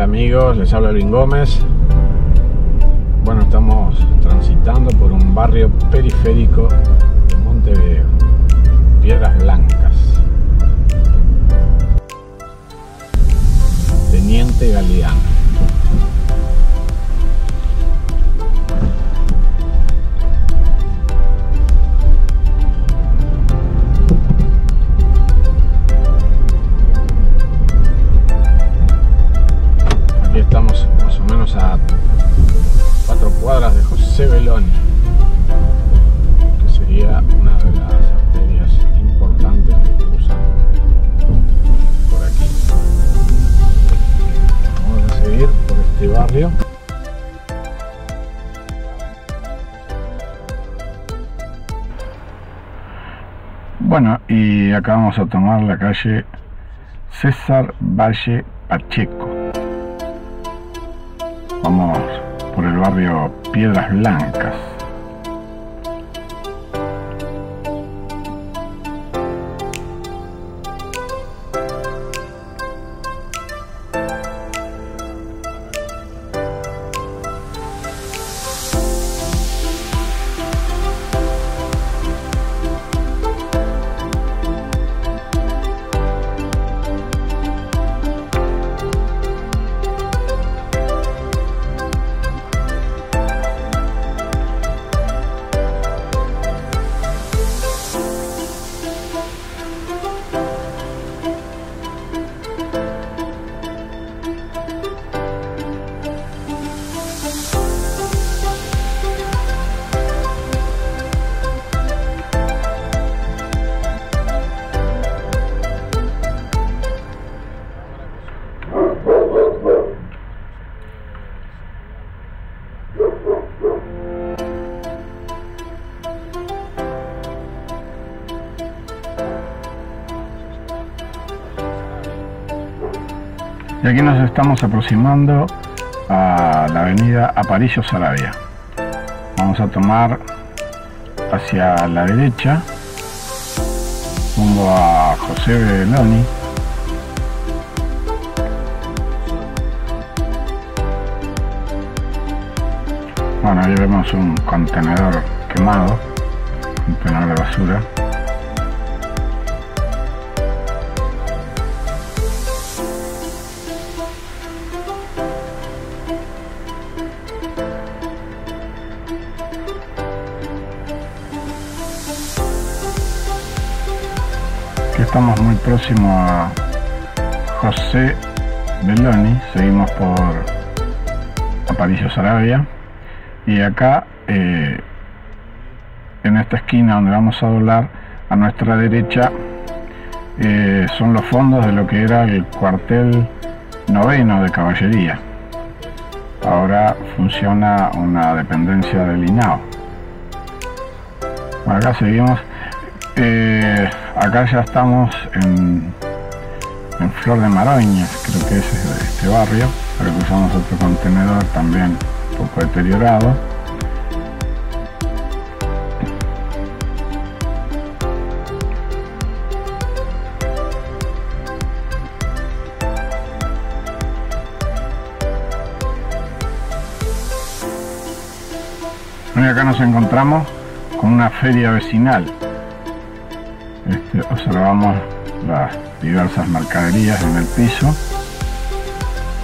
Amigos, les habla Luis Gómez. Bueno, estamos transitando por un barrio periférico de Montevideo, Piedras Blancas. Teniente Galeano. A cuatro cuadras de José Beloni, que sería una de las arterias importantes que cruzan por aquí. Vamos a seguir por este barrio. Bueno, y acá vamos a tomar la calle César Valle Pacheco. Vamos por el barrio Piedras Blancas. Y aquí nos estamos aproximando a la avenida Aparicio Sarabia. Vamos a tomar hacia la derecha rumbo a José Beloni. Bueno, ahí vemos un contenedor quemado, un contenedor de basura. Estamos muy próximo a José Beloni, seguimos por Aparicio Sarabia. Y acá eh, en esta esquina donde vamos a doblar a nuestra derecha eh, son los fondos de lo que era el cuartel noveno de caballería. Ahora funciona una dependencia del INAO acá seguimos eh, acá ya estamos en, Flor de Maroñas creo que es este barrio ahora cruzamos otro contenedor también un poco deteriorado Bueno, acá nos encontramos con una feria vecinal. Este, observamos las diversas mercaderías en el piso.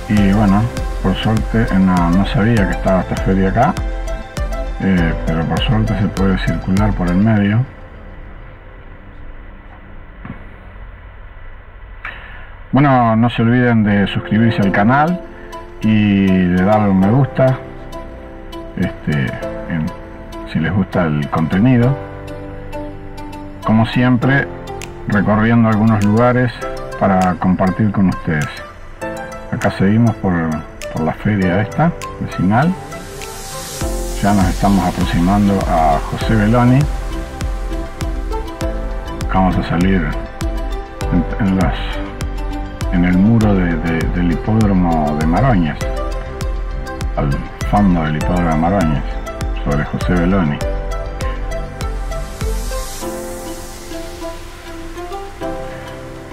Y bueno, por suerte no, no sabía que estaba esta feria acá. eh, pero por suerte se puede circular por el medio. Bueno, no se olviden de suscribirse al canal y de darle un me gusta. Este, en- si les gusta el contenido. Como siempre, recorriendo algunos lugares para compartir con ustedes. Acá seguimos por, por la feria esta, vecinal. Ya nos estamos aproximando a José Beloni. Vamos a salir en, las, en el muro de- de- del hipódromo de Maroñas, al fondo del hipódromo de Maroñas, sobre José Beloni.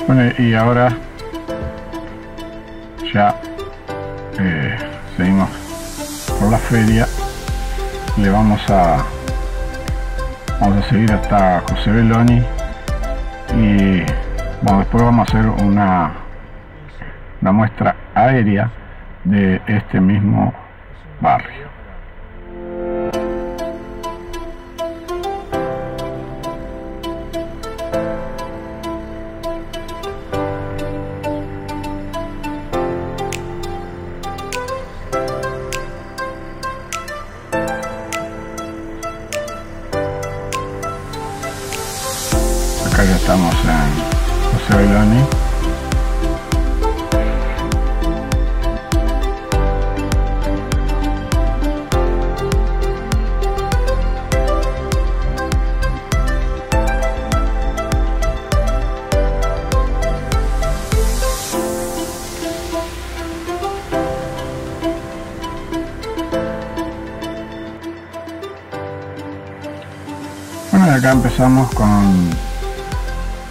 Bueno, y ahora ya eh, seguimos por la feria. Le vamos a vamos a seguir hasta José Beloni y bueno, después vamos a hacer una una muestra aérea de este mismo barrio acá ya estamos en José Bueno, acá empezamos con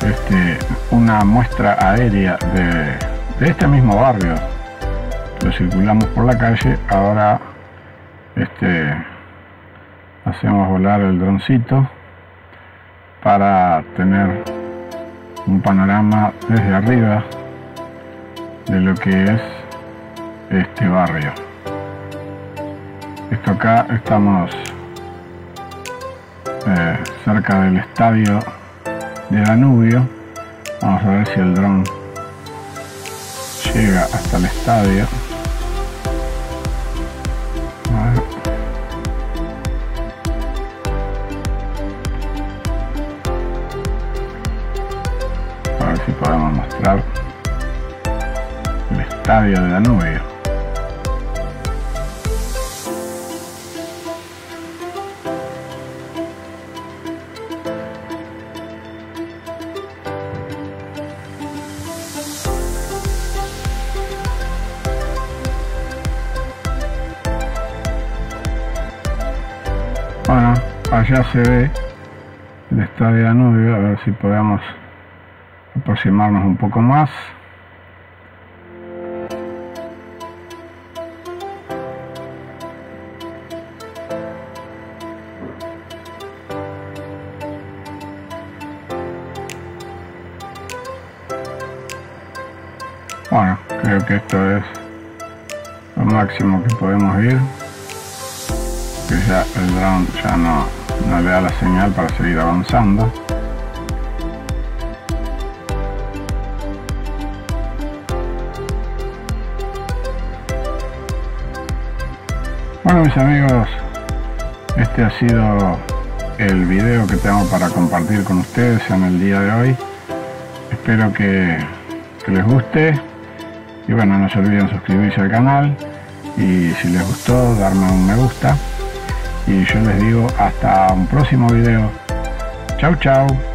este, una muestra aérea de, este mismo barrio. Lo circulamos por la calle, ahora este, hacemos volar el droncito para tener un panorama desde arriba de lo que es este barrio. Esto acá estamos eh, cerca del estadio de Danubio. Vamos a ver si el dron llega hasta el estadio. A ver. Si podemos mostrar el estadio de Danubio. Allá se ve el estadio Danubio, a ver si podemos aproximarnos un poco más. Bueno, creo que esto es lo máximo que podemos ir que ya el drone ya no, no le da la señal para seguir avanzando. Bueno mis amigos este ha sido el video que tengo para compartir con ustedes en el día de hoy. Espero que, que les guste. Y bueno no se olviden suscribirse al canal. Y si les gustó darme un me gusta y yo les digo hasta un próximo video. Chau chau.